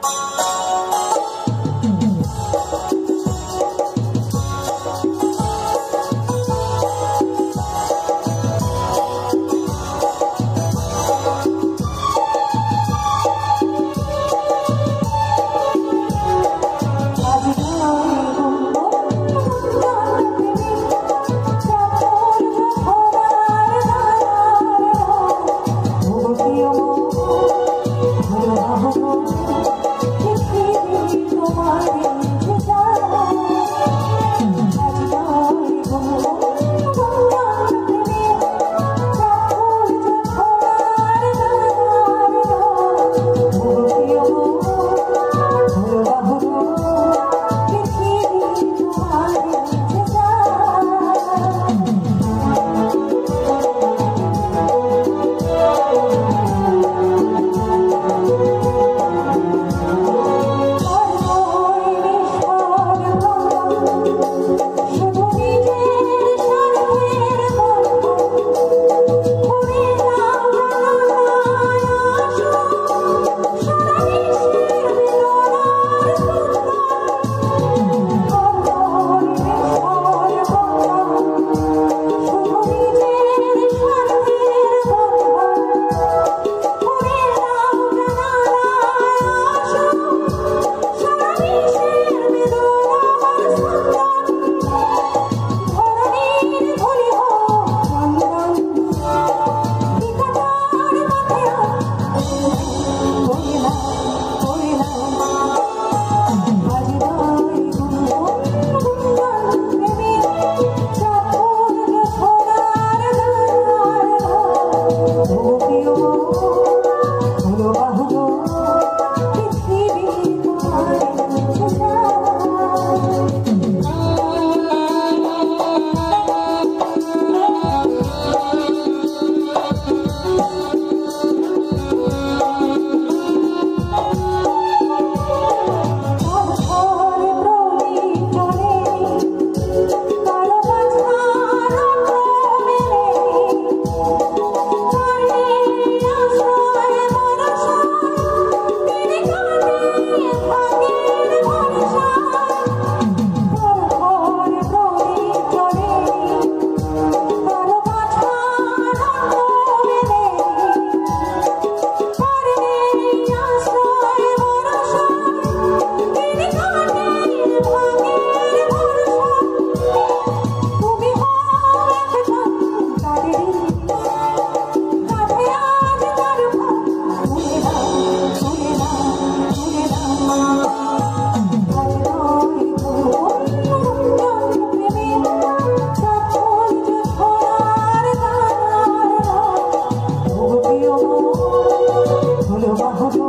Thank. বাহানো